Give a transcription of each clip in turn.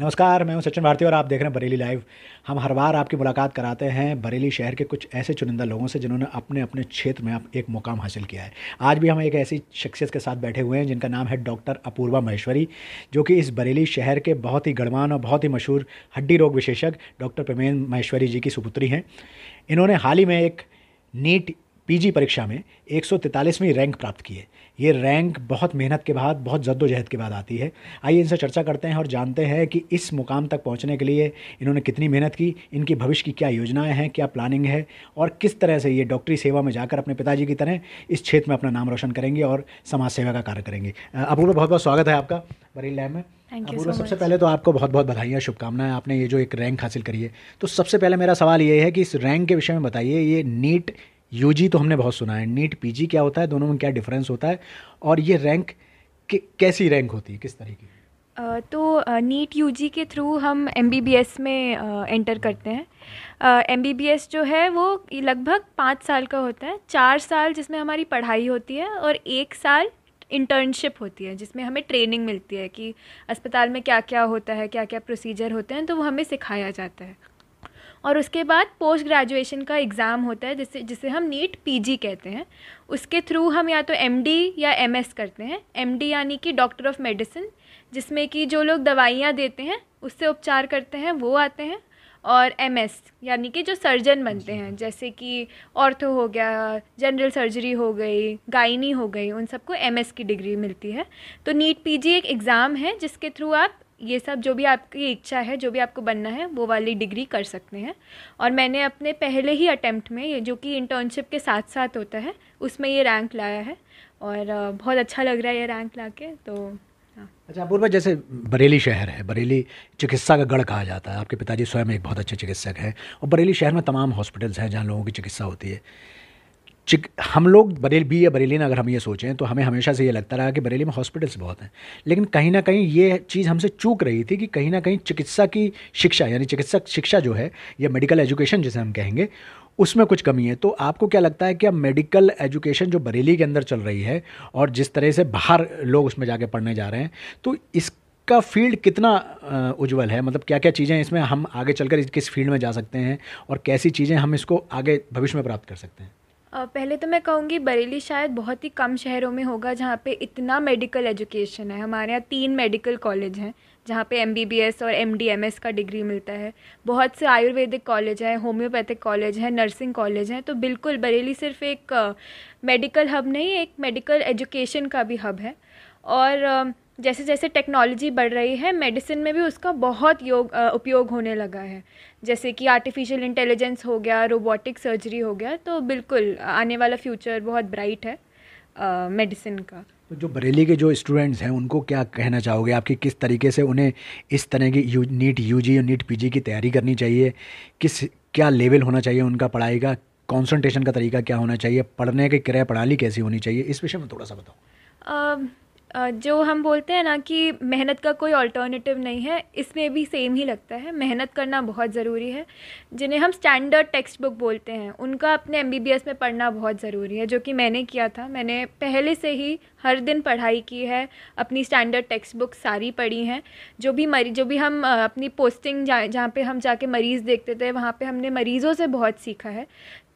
नमस्कार, मैं हूँ सचिन भारती और आप देख रहे हैं बरेली लाइव। हम हर बार आपकी मुलाकात कराते हैं बरेली शहर के कुछ ऐसे चुनिंदा लोगों से जिन्होंने अपने अपने क्षेत्र में एक मुकाम हासिल किया है। आज भी हम एक ऐसी शख्सियत के साथ बैठे हुए हैं जिनका नाम है डॉक्टर अपूर्वा महेश्वरी, जो कि इस बरेली शहर के बहुत ही गणमान और बहुत ही मशहूर हड्डी रोग विशेषज्ञ डॉक्टर प्रमेन महेश्वरी जी की सुपुत्री हैं। इन्होंने हाल ही में एक नीट पीजी परीक्षा में एक रैंक प्राप्त की है। ये रैंक बहुत मेहनत के बाद बहुत जद्दोजहद के बाद आती है। आइए इनसे चर्चा करते हैं और जानते हैं कि इस मुकाम तक पहुँचने के लिए इन्होंने कितनी मेहनत की इनकी भविष्य की क्या योजनाएँ हैं क्या प्लानिंग है और किस तरह से ये डॉक्टरी सेवा में जाकर अपने पिताजी की तरह इस क्षेत्र में अपना नाम रोशन करेंगे और समाज सेवा का कार्य करेंगे। अपूर्व बहुत बहुत स्वागत है आपका बरेली लैब में। अपूर्व so सबसे पहले तो आपको बहुत बहुत बधाइयाँ शुभकामनाएँ। आपने ये जो एक रैंक हासिल करी है तो सबसे पहले मेरा सवाल ये है कि इस रैंक के विषय में बताइए ये नीट यूजी तो हमने बहुत सुना है। नीट पीजी क्या होता है? दोनों में क्या डिफरेंस होता है? और ये रैंक कैसी रैंक होती है? किस तरीके की? तो नीट यूजी के थ्रू हम एमबीबीएस में एंटर करते हैं। एमबीबीएस जो है वो लगभग पाँच साल का होता है। चार साल जिसमें हमारी पढ़ाई होती है और एक साल इंटर्नशिप होती है, जिसमें हमें ट्रेनिंग मिलती है कि अस्पताल में क्या क्या होता है क्या क्या प्रोसीजर होते हैं तो वो हमें सिखाया जाता है। और उसके बाद पोस्ट ग्रेजुएशन का एग्ज़ाम होता है जिसे जिसे हम नीट पीजी कहते हैं। उसके थ्रू हम या तो एमडी या एमएस करते हैं। एमडी यानी कि डॉक्टर ऑफ़ मेडिसिन जिसमें कि जो लोग दवाइयाँ देते हैं उससे उपचार करते हैं वो आते हैं। और एमएस यानी कि जो सर्जन बनते हैं जैसे कि ऑर्थो हो गया जनरल सर्जरी हो गई गाइनी हो गई उन सबको एमएस की डिग्री मिलती है। तो नीट पीजी एक एग्ज़ाम है जिसके थ्रू आप ये सब जो भी आपकी इच्छा है, जो भी आपको बनना है, वो वाली डिग्री कर सकते हैं। और मैंने अपने पहले ही अटैम्प्ट में ये जो कि इंटर्नशिप के साथ साथ होता है, उसमें ये रैंक लाया है। और बहुत अच्छा लग रहा है ये रैंक ला के तो हाँ। अच्छा अपूर्वा जैसे बरेली शहर है, बरेली चिकित्सा का गढ़ कहा जाता है। आपके पिताजी स्वयं एक बहुत अच्छे चिकित्सक हैं। और बरेली शहर में तमाम हॉस्पिटल्स हैं जहाँ लोगों की चिकित्सा होती है। चिक, हम लोग बरेल बी या बरेली अगर हम ये सोचें तो हमें हमेशा से ये लगता रहा कि बरेली में हॉस्पिटल्स बहुत हैं। लेकिन कहीं ना कहीं ये चीज़ हमसे चूक रही थी कि कहीं ना कहीं चिकित्सा की शिक्षा, यानी चिकित्सक शिक्षा जो है, या मेडिकल एजुकेशन जिसे हम कहेंगे, उसमें कुछ कमी है। तो आपको क्या लगता है कि अब मेडिकल एजुकेशन जो बरेली के अंदर चल रही है, और जिस तरह से बाहर लोग उसमें जाके पढ़ने जा रहे हैं तो इस का फ़ील्ड कितना उज्जवल है? मतलब क्या क्या चीज़ें इसमें हम आगे चलकर किस फ़ील्ड में जा सकते हैं, और कैसी चीज़ें हम इसको आगे भविष्य में प्राप्त कर सकते हैं? पहले तो मैं कहूँगी बरेली शायद बहुत ही कम शहरों में होगा जहाँ पे इतना मेडिकल एजुकेशन है। हमारे यहाँ तीन मेडिकल कॉलेज हैं, जहाँ पे एमबीबीएस और एमडीएमएस का डिग्री मिलता है। बहुत से आयुर्वेदिक कॉलेज हैं होम्योपैथिक कॉलेज हैं नर्सिंग कॉलेज हैं तो बिल्कुल बरेली सिर्फ़ एक मेडिकल हब नहीं, एक मेडिकल एजुकेशन का भी हब है। और जैसे जैसे टेक्नोलॉजी बढ़ रही है मेडिसिन में भी उसका बहुत योग उपयोग होने लगा है। जैसे कि आर्टिफिशियल इंटेलिजेंस हो गया रोबोटिक सर्जरी हो गया तो बिल्कुल आने वाला फ्यूचर बहुत ब्राइट है मेडिसिन का। तो जो बरेली के जो स्टूडेंट्स हैं उनको क्या कहना चाहोगे? आपकी किस तरीके से उन्हें इस तरह की यू नीट यूजी और नीट पीजी की तैयारी करनी चाहिए? किस क्या लेवल होना चाहिए उनका पढ़ाई का? कॉन्सेंट्रेशन का तरीका क्या होना चाहिए? पढ़ने की क्रिया प्रणाली कैसी होनी चाहिए? इस विषय में थोड़ा सा बताओ। जो हम बोलते हैं ना कि मेहनत का कोई अल्टरनेटिव नहीं है, इसमें भी सेम ही लगता है। मेहनत करना बहुत ज़रूरी है। जिन्हें हम स्टैंडर्ड टेक्स्ट बुक बोलते हैं, उनका अपने एमबीबीएस में पढ़ना बहुत ज़रूरी है, जो कि मैंने किया था। मैंने पहले से ही हर दिन पढ़ाई की है, अपनी स्टैंडर्ड टेक्स्ट बुक सारी पढ़ी हैं। जो भी मरी, जो भी हम अपनी पोस्टिंग जहाँ जहाँ पर हम जाके मरीज़ देखते थे, वहाँ पर हमने मरीज़ों से बहुत सीखा है।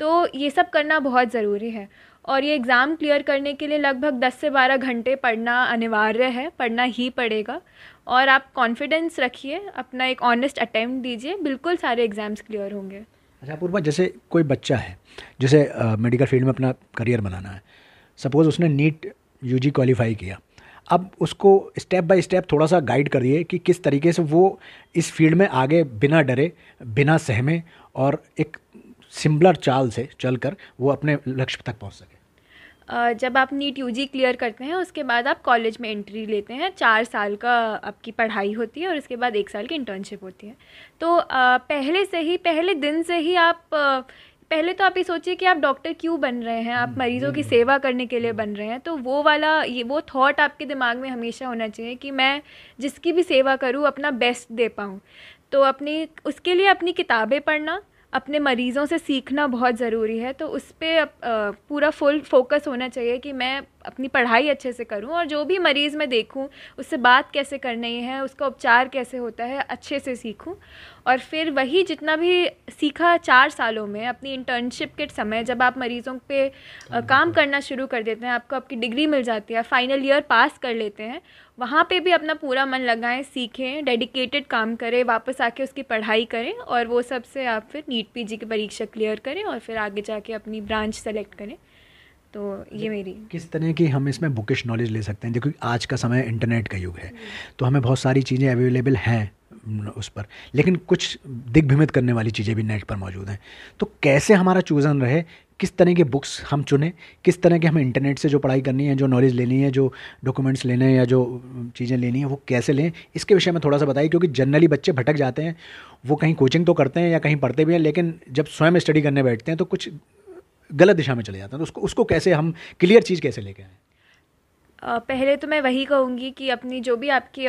तो ये सब करना बहुत ज़रूरी है। और ये एग्ज़ाम क्लियर करने के लिए लगभग 10 से 12 घंटे पढ़ना अनिवार्य है, पढ़ना ही पड़ेगा। और आप कॉन्फिडेंस रखिए, अपना एक ऑनेस्ट अटैम्प्ट दीजिए, बिल्कुल सारे एग्ज़ाम्स क्लियर होंगे। अच्छा पूर्वा, जैसे कोई बच्चा है, जैसे मेडिकल फ़ील्ड में अपना करियर बनाना है सपोज़ उसने नीट यूजी क्वालिफाई किया, अब उसको स्टेप बाय स्टेप थोड़ा सा गाइड करिए कि किस तरीके से वो इस फ़ील्ड में आगे बिना डरे, बिना सहमे और एक सिम्बलर चाल से चलकर वो अपने लक्ष्य तक पहुँच सके। जब आप नीट यूजी क्लियर करते हैं, उसके बाद आप कॉलेज में एंट्री लेते हैं, चार साल का आपकी पढ़ाई होती है और उसके बाद एक साल की इंटर्नशिप होती है। तो पहले से ही, पहले दिन से ही आप पहले तो आप ये सोचिए कि आप डॉक्टर क्यों बन रहे हैं? आप मरीज़ों की सेवा करने के लिए बन रहे हैं। तो वो वाला, ये वो थॉट आपके दिमाग में हमेशा होना चाहिए कि मैं जिसकी भी सेवा करूँ, अपना बेस्ट दे पाऊँ। तो अपनी, उसके लिए अपनी किताबें पढ़ना अपने मरीज़ों से सीखना बहुत ज़रूरी है तो उस पर पूरा फुल फोकस होना चाहिए कि मैं अपनी पढ़ाई अच्छे से करूँ और जो भी मरीज़ मैं देखूँ उससे बात कैसे करनी है उसका उपचार कैसे होता है अच्छे से सीखूं। और फिर वही जितना भी सीखा चार सालों में अपनी इंटर्नशिप के समय जब आप मरीज़ों पे काम करना शुरू कर देते हैं आपको आपकी डिग्री मिल जाती है फाइनल ईयर पास कर लेते हैं वहाँ पे भी अपना पूरा मन लगाएँ सीखें डेडिकेटेड काम करें वापस आके उसकी पढ़ाई करें और वो सबसे आप फिर नीट पीजी की परीक्षा क्लियर करें और फिर आगे जाके अपनी ब्रांच सेलेक्ट करें। तो ये मेरी। किस तरह की हम इसमें बुकिश नॉलेज ले सकते हैं? देखो आज का समय इंटरनेट का युग है तो हमें बहुत सारी चीज़ें अवेलेबल हैं उस पर लेकिन कुछ दिग्भ्रमित करने वाली चीज़ें भी नेट पर मौजूद हैं। तो कैसे हमारा चूज़न रहे? किस तरह के बुक्स हम चुनें? किस तरह के हमें इंटरनेट से जो पढ़ाई करनी है जो नॉलेज लेनी है जो डॉक्यूमेंट्स लेने हैं या जो चीज़ें लेनी है वो कैसे लें? इसके विषय में थोड़ा सा बताइए क्योंकि जनरली बच्चे भटक जाते हैं वो कहीं कोचिंग तो करते हैं या कहीं पढ़ते भी हैं लेकिन जब स्वयं स्टडी करने बैठते हैं तो कुछ गलत दिशा में चले जाते हैं। तो उसको उसको कैसे हम क्लियर चीज़ कैसे लेके आएँ? पहले तो मैं वही कहूँगी कि अपनी जो भी आपकी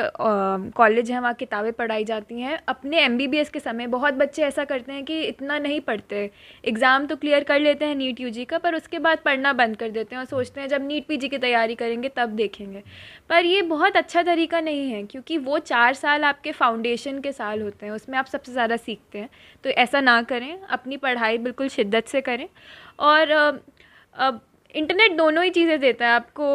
कॉलेज है, वहाँ किताबें पढ़ाई जाती हैं, अपने एमबीबीएस के समय बहुत बच्चे ऐसा करते हैं कि इतना नहीं पढ़ते। एग्ज़ाम तो क्लियर कर लेते हैं नीट यूजी का, पर उसके बाद पढ़ना बंद कर देते हैं और सोचते हैं जब नीट पीजी की तैयारी करेंगे तब देखेंगे। पर ये बहुत अच्छा तरीका नहीं है, क्योंकि वो चार साल आपके फाउंडेशन के साल होते हैं, उसमें आप सबसे ज़्यादा सीखते हैं। तो ऐसा ना करें, अपनी पढ़ाई बिल्कुल शिद्दत से करें। और अब इंटरनेट दोनों ही चीज़ें देता है, आपको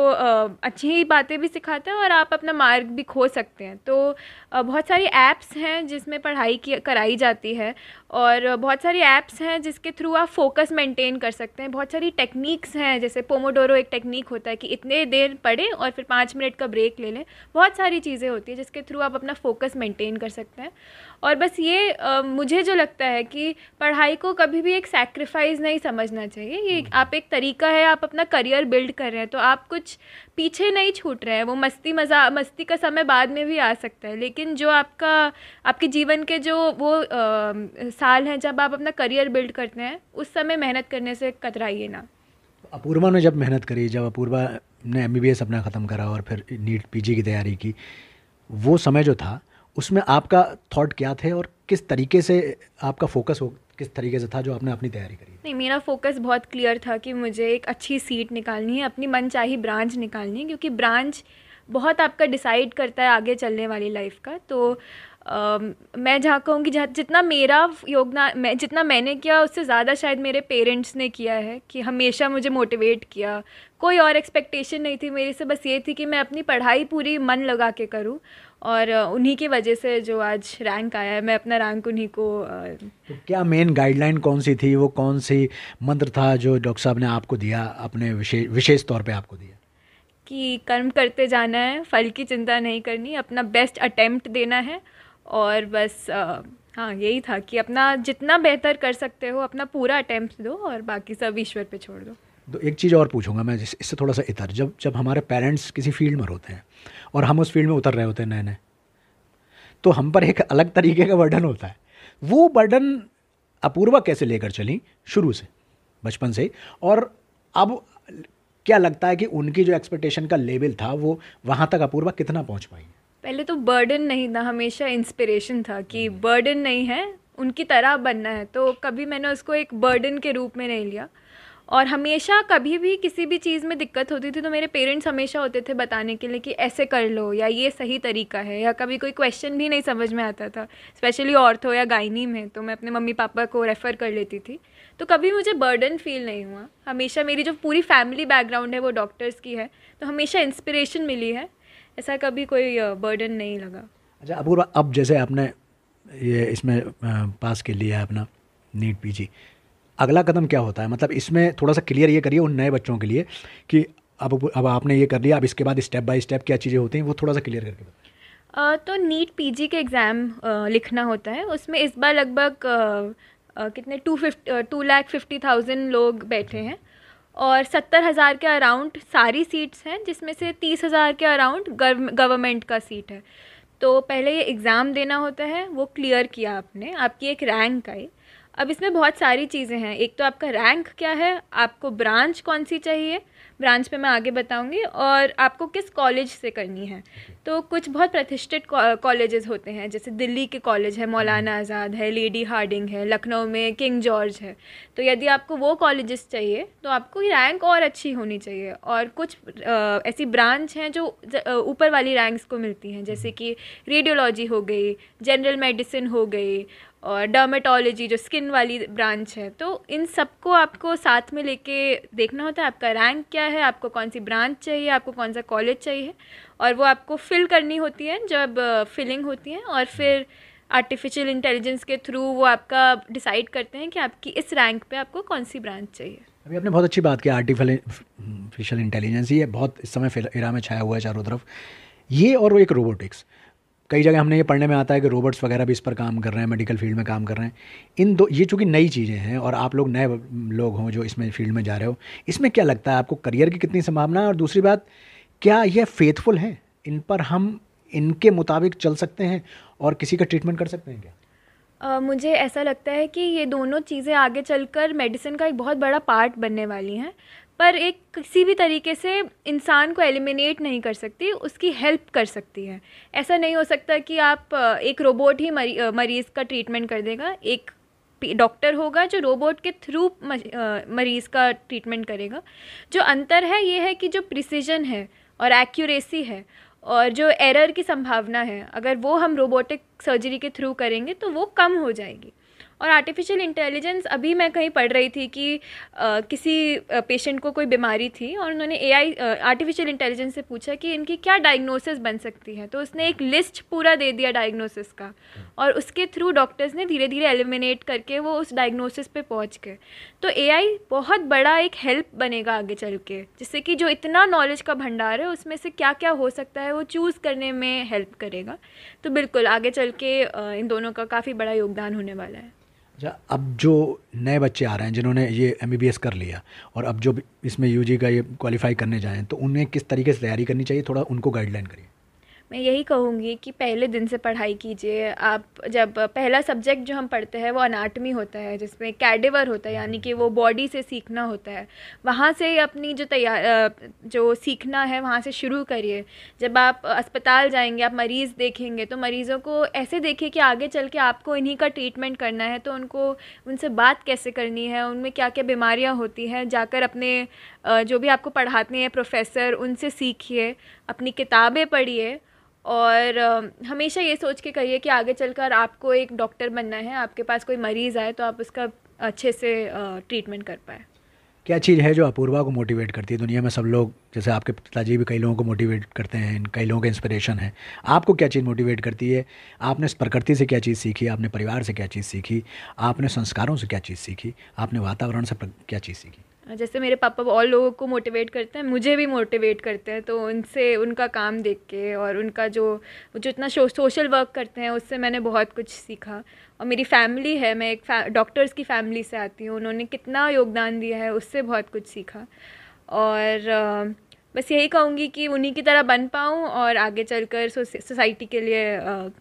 अच्छी बातें भी सिखाता है और आप अपना मार्ग भी खो सकते हैं। तो बहुत सारी ऐप्स हैं जिसमें पढ़ाई की, कराई जाती है और बहुत सारी ऐप्स हैं जिसके थ्रू आप फोकस मेंटेन कर सकते हैं। बहुत सारी टेक्निक्स हैं जैसे पोमोडोरो एक टेक्निक होता है कि इतने देर पढ़ें और फिर पाँच मिनट का ब्रेक ले लें। बहुत सारी चीज़ें होती हैं जिसके थ्रू आप अपना फोकस मेंटेन कर सकते हैं। और बस ये आ, मुझे जो लगता है कि पढ़ाई को कभी भी एक सेक्रीफाइस नहीं समझना चाहिए। ये हम्म। आप एक तरीका है आप अपना करियर बिल्ड कर रहे हैं तो आप कुछ पीछे नहीं छूट रहे हैं। वो मस्ती मज़ा मस्ती का समय बाद में भी आ सकता है लेकिन जो आपका आपके जीवन के जो वो आ, साल हैं जब आप अपना करियर बिल्ड करते हैं उस समय मेहनत करने से कतराइए ना। अपूर्वा ने जब मेहनत करी जब अपूर्वा ने एम अपना ख़त्म करा और फिर नीट पीजी की तैयारी की वो समय जो था उसमें आपका थॉट क्या थे और किस तरीके से आपका फोकस हो किस तरीके से था जो आपने अपनी तैयारी करी? नहीं मेरा फोकस बहुत क्लियर था कि मुझे एक अच्छी सीट निकालनी है अपनी मन चाही ब्रांच निकालनी है क्योंकि ब्रांच बहुत आपका डिसाइड करता है आगे चलने वाली लाइफ का। तो मैं जहाँ कहूँगी जहाँ जितना मेरा योगदान मैं जितना मैंने किया उससे ज़्यादा शायद मेरे पेरेंट्स ने किया है कि हमेशा मुझे मोटिवेट किया। कोई और एक्सपेक्टेशन नहीं थी मेरे से बस ये थी कि मैं अपनी पढ़ाई पूरी मन लगा के करूँ और उन्हीं की वजह से जो आज रैंक आया है मैं अपना रैंक उन्हीं को तो क्या मेन गाइडलाइन कौन सी थी? वो कौन सी मंत्र था जो डॉक्टर साहब ने आपको दिया अपने विशेष विशेष तौर पे आपको दिया? कि कर्म करते जाना है फल की चिंता नहीं करनी अपना बेस्ट अटेम्प्ट देना है और बस हाँ यही था कि अपना जितना बेहतर कर सकते हो, अपना पूरा अटेम्प्ट दो और बाकी सब ईश्वर पे छोड़ दो। तो एक चीज़ और पूछूँगा मैं इससे थोड़ा सा इतर, जब जब हमारे पेरेंट्स किसी फ़ील्ड में होते हैं और हम उस फ़ील्ड में उतर रहे होते हैं नए नए तो हम पर एक अलग तरीके का बर्डन होता है। वो बर्डन अपूर्वा कैसे लेकर चली? शुरू से, बचपन से और अब क्या लगता है कि उनकी जो एक्सपेक्टेशन का लेवल था, वो वहाँ तक अपूर्वा कितना पहुँच पाई? पहले तो बर्डन नहीं था हमेशा इंस्पिरेशन था कि बर्डन नहीं है उनकी तरह बनना है। तो कभी मैंने उसको एक बर्डन के रूप में नहीं लिया। और हमेशा कभी भी किसी भी चीज़ में दिक्कत होती थी तो मेरे पेरेंट्स हमेशा होते थे बताने के लिए कि ऐसे कर लो या ये सही तरीका है या कभी कोई क्वेश्चन भी नहीं समझ में आता था स्पेशली ऑर्थो या गाइनी में तो मैं अपने मम्मी पापा को रेफ़र कर लेती थी। तो कभी मुझे बर्डन फील नहीं हुआ। हमेशा मेरी जो पूरी फैमिली बैकग्राउंड है वो डॉक्टर्स की है। तो हमेशा इंस्पिरेशन मिली है। ऐसा कभी कोई बर्डन नहीं लगा। अच्छा अपूर्वा अब जैसे आपने ये इसमें पास के लिया अपना नीट पीजी अगला कदम क्या होता है? मतलब इसमें थोड़ा सा क्लियर ये करिए उन नए बच्चों के लिए कि अब अब आपने ये कर लिया अब इसके बाद स्टेप बाय स्टेप क्या चीज़ें होती हैं वो थोड़ा सा क्लियर करके बताएँ तो नीट पीजी के एग्ज़ाम लिखना होता है। उसमें इस बार लगभग कितने two fifty two lakh fifty thousand लोग बैठे हैं। और सत्तर हज़ार के अराउंड सारी सीट्स हैं, जिसमें से तीस हज़ार के अराउंड गवर्नमेंट का सीट है। तो पहले ये एग्ज़ाम देना होता है, वो क्लियर किया आपने, आपकी एक रैंक आई। अब इसमें बहुत सारी चीज़ें हैं। एक तो आपका रैंक क्या है, आपको ब्रांच कौन सी चाहिए ब्रांच पे मैं आगे बताऊँगी और आपको किस कॉलेज से करनी है तो कुछ बहुत प्रतिष्ठित कॉलेजेस होते हैं जैसे दिल्ली के कॉलेज है मौलाना। आज़ाद है लेडी हार्डिंग है लखनऊ में किंग जॉर्ज है तो यदि आपको वो कॉलेजेस चाहिए तो आपको रैंक और अच्छी होनी चाहिए और कुछ आ, ऐसी ब्रांच हैं जो ऊपर वाली रैंक्स को मिलती हैं जैसे कि रेडियोलॉजी हो गई जनरल मेडिसिन हो गई और डर्मेटोलॉजी जो स्किन वाली ब्रांच है तो इन सबको आपको साथ में लेके देखना होता है, आपका रैंक क्या है, आपको कौन सी ब्रांच चाहिए, आपको कौन सा कॉलेज चाहिए, और वो आपको फिल करनी होती है जब फिलिंग होती है, और फिर आर्टिफिशियल इंटेलिजेंस के थ्रू वो आपका डिसाइड करते हैं कि आपकी इस रैंक पे आपको कौन सी ब्रांच चाहिए। अभी आपने बहुत अच्छी बात की आर्टिफिशियल इंटेलिजेंस ये बहुत इस समय इरा में छाया हुआ है चारों तरफ़। ये और एक रोबोटिक्स कई जगह हमने ये पढ़ने में आता है कि रोबोट्स वगैरह भी इस पर काम कर रहे हैं मेडिकल फ़ील्ड में काम कर रहे हैं। इन दो ये चूँकि नई चीज़ें हैं और आप लोग नए लोग हों जो इसमें फ़ील्ड में जा रहे हो इसमें क्या लगता है आपको करियर की कितनी संभावना है? और दूसरी बात क्या यह फेथफुल है? इन पर हम इनके मुताबिक चल सकते हैं और किसी का ट्रीटमेंट कर सकते हैं क्या? Uh, मुझे ऐसा लगता है कि ये दोनों चीज़ें आगे चलकर मेडिसिन का एक बहुत बड़ा पार्ट बनने वाली हैं। पर एक किसी भी तरीके से इंसान को एलिमिनेट नहीं कर सकती उसकी हेल्प कर सकती है। ऐसा नहीं हो सकता कि आप एक रोबोट ही मरी, मरीज़ का ट्रीटमेंट कर देगा एक डॉक्टर होगा जो रोबोट के थ्रू मरीज़ का ट्रीटमेंट करेगा। जो अंतर है ये है कि जो प्रिसीजन है और एक्यूरेसी है और जो एरर की संभावना है अगर वो हम रोबोटिक सर्जरी के थ्रू करेंगे तो वो कम हो जाएगी। और आर्टिफिशियल इंटेलिजेंस अभी मैं कहीं पढ़ रही थी कि आ, किसी पेशेंट को कोई बीमारी थी और उन्होंने एआई आर्टिफिशियल इंटेलिजेंस से पूछा कि इनकी क्या डायग्नोसिस बन सकती है। तो उसने एक लिस्ट पूरा दे दिया डायग्नोसिस का और उसके थ्रू डॉक्टर्स ने धीरे धीरे एलिमिनेट करके वो उस डायग्नोसिस पे पहुँच गए। तो एआई बहुत बड़ा एक हेल्प बनेगा आगे चल के जिससे कि जो इतना नॉलेज का भंडार है उसमें से क्या क्या हो सकता है वो चूज़ करने में हेल्प करेगा। तो बिल्कुल आगे चल के इन दोनों का काफ़ी बड़ा योगदान होने वाला है। अच्छा अब जो नए बच्चे आ रहे हैं, जिन्होंने ये एमबीबीएस कर लिया, और अब जो इसमें यूजी का ये क्वालिफाई करने जाएँ तो उन्हें किस तरीके से तैयारी करनी चाहिए? थोड़ा उनको गाइडलाइन करिए। मैं यही कहूँगी कि पहले दिन से पढ़ाई कीजिए। आप जब पहला सब्जेक्ट जो हम पढ़ते हैं वो अनाटमी होता है, जिसमें कैडेवर होता है, यानी कि वो बॉडी से सीखना होता है। वहाँ से अपनी जो तैयार जो सीखना है, वहाँ से शुरू करिए। जब आप अस्पताल जाएँगे, आप मरीज़ देखेंगे तो मरीज़ों को ऐसे देखिए कि आगे चल के आपको इन्हीं का ट्रीटमेंट करना है तो उनको, उनसे बात कैसे करनी है, उनमें क्या क्या बीमारियाँ होती हैं, जाकर अपने जो भी आपको पढ़ाते हैं प्रोफेसर उनसे सीखिए, अपनी किताबें पढ़िए। और हमेशा ये सोच के करिए कि आगे चलकर आपको एक डॉक्टर बनना है, आपके पास कोई मरीज़ आए तो आप उसका अच्छे से ट्रीटमेंट कर पाए। क्या चीज़ है जो अपूर्वा को मोटिवेट करती है दुनिया में सब लोग? जैसे आपके पिताजी भी कई लोगों को मोटिवेट करते हैं, कई लोगों के इंस्पिरेशन है। आपको क्या चीज़ मोटिवेट करती है? आपने प्रकृति से क्या चीज़ सीखी? आपने परिवार से क्या चीज़ सीखी? आपने संस्कारों से क्या चीज़ सीखी? आपने वातावरण से क्या चीज़ सीखी? जैसे मेरे पापा और लोगों को मोटिवेट करते हैं, मुझे भी मोटिवेट करते हैं तो उनसे, उनका काम देख के और उनका जो जो इतना सोशल वर्क करते हैं, उससे मैंने बहुत कुछ सीखा। और मेरी फैमिली है, मैं एक डॉक्टर्स की फैमिली से आती हूँ, उन्होंने कितना योगदान दिया है, उससे बहुत कुछ सीखा। और बस यही कहूँगी कि उन्हीं की तरह बन पाऊँ और आगे चलकर सोसाइटी के लिए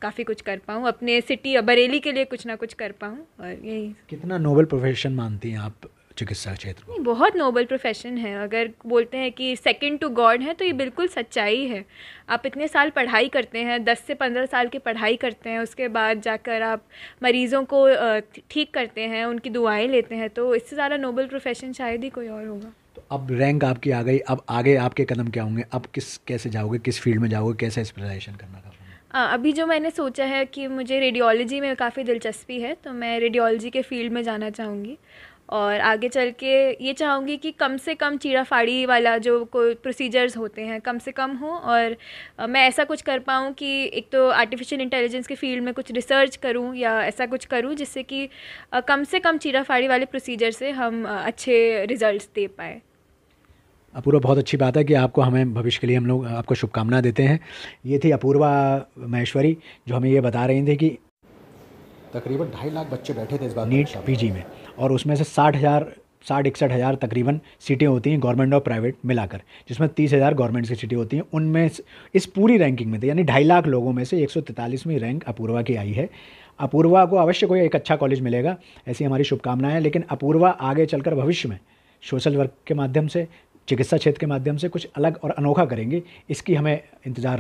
काफ़ी कुछ कर पाऊँ, अपने सिटी बरेली के लिए कुछ ना कुछ कर पाऊँ, और यही। कितना नोबल प्रोफेशन मानती हैं आप? चिकित्सा क्षेत्र में बहुत नोबल प्रोफेशन है। अगर बोलते हैं कि सेकंड टू गॉड है तो ये बिल्कुल सच्चाई है। आप इतने साल पढ़ाई करते हैं दस से पंद्रह साल की पढ़ाई करते हैं उसके बाद जाकर आप मरीज़ों को ठीक करते हैं उनकी दुआएँ लेते हैं तो इससे ज़्यादा नोबल प्रोफेशन शायद ही कोई और होगा। तो अब रैंक आपकी आ गई। अब आगे आपके कदम क्या होंगे? अब किस कैसे जाओगे? किस फ़ील्ड में जाओगे? कैसे स्पेशलाइजेशन करना का अभी जो मैंने सोचा है कि मुझे रेडियोलॉजी में काफ़ी दिलचस्पी है तो मैं रेडियोलॉजी के फ़ील्ड में जाना चाहूँगी। और आगे चल के ये चाहूँगी कि कम से कम चीड़ा फाड़ी वाला जो कोई प्रोसीजर्स होते हैं, कम से कम हो और मैं ऐसा कुछ कर पाऊँ कि एक तो आर्टिफिशियल इंटेलिजेंस के फ़ील्ड में कुछ रिसर्च करूँ या ऐसा कुछ करूँ जिससे कि कम से कम चीड़ा फाड़ी वाले प्रोसीजर से हम अच्छे रिज़ल्ट दे पाए। अपूर्वा, बहुत अच्छी बात है कि आपको हमें भविष्य के लिए हम लोग आपको शुभकामना देते हैं। ये थी अपूर्वा महेश्वरी जो हमें ये बता रही थी कि तकरीबन ढाई लाख बच्चे बैठे थे इस बार नीट पीजी में। और उसमें से साठ हज़ार साठ इकसठ हज़ार तकरीबन सीटें होती हैं गवर्नमेंट और प्राइवेट मिलाकर जिसमें तीस हज़ार गवर्नमेंट की सीटें होती हैं। उनमें इस पूरी रैंकिंग में थे यानी ढाई लाख लोगों में से एक सौ रैंक अपूर्वा की आई है। अपूर्वा को अवश्य कोई एक अच्छा कॉलेज मिलेगा ऐसी हमारी शुभकामनाएँ हैं लेकिन अपूर्वा आगे चलकर भविष्य में सोशल वर्क के माध्यम से चिकित्सा क्षेत्र के माध्यम से कुछ अलग और अनोखा करेंगी इसकी हमें इंतज़ार